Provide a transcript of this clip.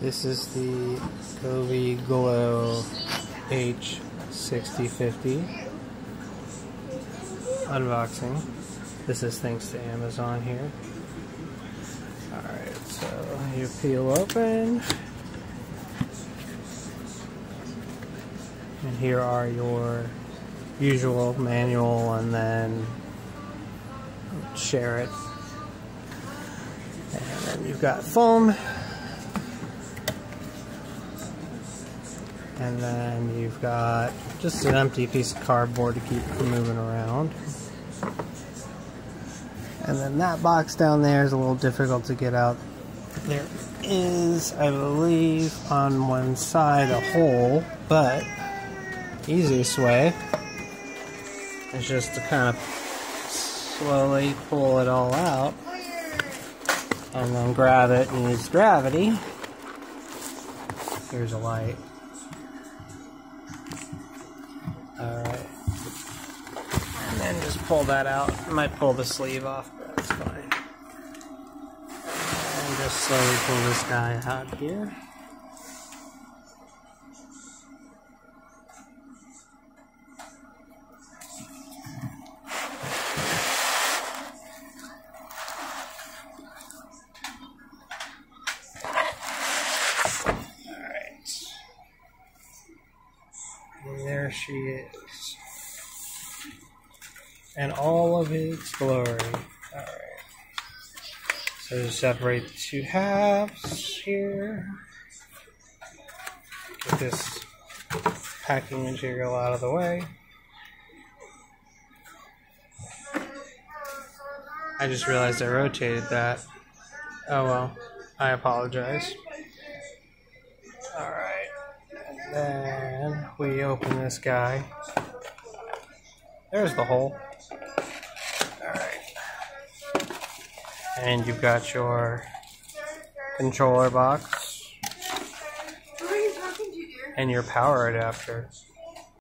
This is the Govee Glow H6050 unboxing. This is thanks to Amazon here. Alright, so you peel open. And here are your usual manual and then share it. And then you've got foam. And then you've got just an empty piece of cardboard to keep from moving around. And then that box down there is a little difficult to get out. There is, I believe, on one side a hole, but easiest way is just to kind of slowly pull it all out and then grab it and use gravity. Here's a light. Pull that out. I might pull the sleeve off, but that's fine. And just slowly pull this guy out here. And there she is. And all of its glory. Alright. So separate the two halves here. Get this packing material out of the way. I just realized I rotated that. Oh well. I apologize. Alright. And then we open this guy. There's the hole. Alright. And you've got your controller box you talking to, dear? and your power adapter.